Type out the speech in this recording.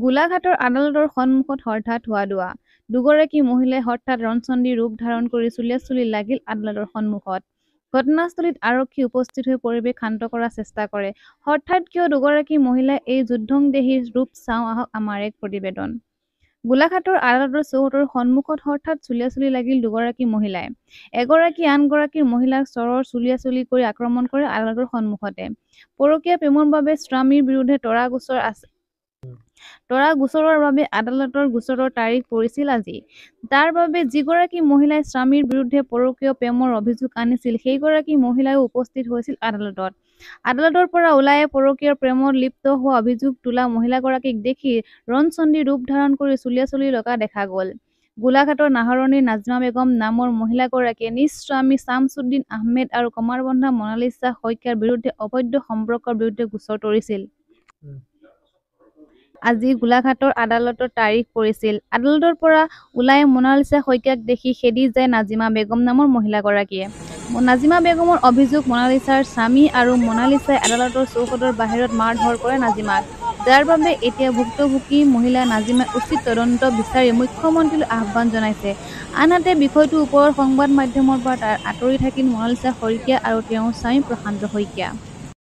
গোলাঘাটৰ আদালতৰ সন্মুখত হঠাৎ হোৱা দোৱা। দুগৰাকী মহিলাই হঠাৎ ৰণচণ্ডী ৰূপ ধাৰণ কৰি চুলিয়া চুলি লাগিল আদালতৰ সন্মুখত। ঘটনাস্থলীত আৰক্ষী উপস্থিত হৈ পৰিৱেশ শান্ত কৰাৰ চেষ্টা কৰে। হঠাৎ কিয় দুগৰাকী মহিলাই এই যুদ্ধংদেহীৰ ৰূপ চাওঁ আহক আমাৰ এক প্ৰতিবেদন। গোলাঘাটৰ আদালতৰ চৌহদৰ সন্মুখত হঠাৎ চুলিয়া চুলি লাগিল দুগৰাকী মহিলাই। এগৰাকী আনগৰাকীৰ মহিলাক চৰৰ চুলিয়া চুলি কৰি আক্ৰমণ কৰে আদালতৰ সন্মুখতে। পৰকীয়া প্ৰেমৰ বাবে স্বামীৰ বিৰুদ্ধে তৰা গোচৰ তৰা গোচৰৰ বাবে আদালতৰ গোচৰৰ তাৰিখ পৰিছিল আজি। তাৰ বাবে যিগৰাকী মহিলাই স্বামীৰ বিৰুদ্ধে পৰকীয় প্ৰেমৰ অভিযোগ আনিছিল সেইগৰাকী মহিলাও উপস্থিত হৈছিল আদালতত। আদালতৰ পৰা ওলাই পৰকীয় প্ৰেমত লিপ্ত হোৱা অভিযোগ তোলা মহিলাগৰাকীক দেখি ৰণচণ্ডী ৰূপ ধাৰণ কৰি চুলিয়া চুলি লগা দেখা গ'ল। গোলাঘাটৰ নাহৰণিৰ নাজমা বেগম নামৰ মহিলাগৰাকীয়ে নিজ স্বামী ছামছুদ্দিন আহমেদ আৰু কমাৰবন্ধা মনালিছা শইকীয়াৰ বিৰুদ্ধে অবৈধ সম্পৰ্কৰ বিৰুদ্ধে গোচৰ তৰিছিল। আজি গোলাঘাটৰ আদালতৰ তাৰিখ পৰিছিল। আদালতৰ পৰা ওলাই মনালিছা শইকীয়াক দেখি খেদি যায় নাজিমা বেগম নামৰ মহিলাগৰাকীয়ে। নাজিমা বেগমৰ অভিযোগ মনালিছাৰ স্বামী আৰু মনালিছাই আদালতৰ চৌহদৰ বাহিৰত মাৰধৰ কৰে নাজিমাক। যাৰ বাবে এতিয়া ভুক্তভোগী মহিলা নাজিমাই উচিত তদন্ত বিচাৰি মুখ্যমন্ত্ৰীলৈ আহ্বান জনাইছে। আনহাতে বিষয়টোৰ ওপৰত সংবাদ মাধ্যমৰ পৰা আঁতৰি থাকিল মনালিছা শইকীয়া আৰু তেওঁৰ স্বামী প্ৰশান্ত শইকীয়া।